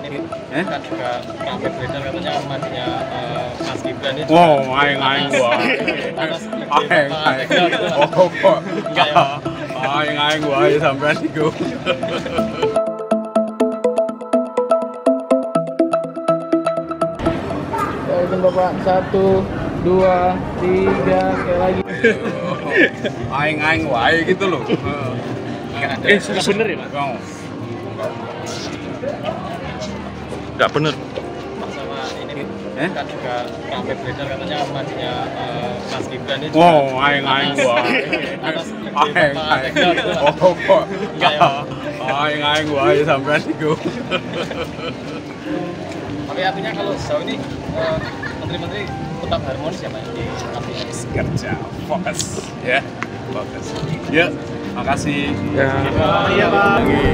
ini Eh? kan juga kabar beredar katanya matinya eh, Mas Gibran ini Wow, aing aing gua. atas Aing aing. Oh, kok. Enggak ya? Aing aing gua aja sampean iku. Ya, izin Bapak. Satu, dua, tiga, sekali lagi. Aing aing wae gitu loh. Enggak ada. Eh, bener ya, Pak? Nggak bener. sama ini Eh? kan juga kabar beredar katanya matinya eh, Mas Gibran ini Wow, aing aing gua. atas Aing aing. Oh, kok. Ya? Aing aing gua aja sampean iku. Tapi artinya kalau sejauh ini eh, menteri-menteri tetap harmonis ya Pak di kabinet. Kerja fokus ya. Fokus. Ya, makasih. Ya. Iya, Pak. Lagi.